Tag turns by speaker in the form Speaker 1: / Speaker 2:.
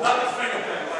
Speaker 1: Yeah!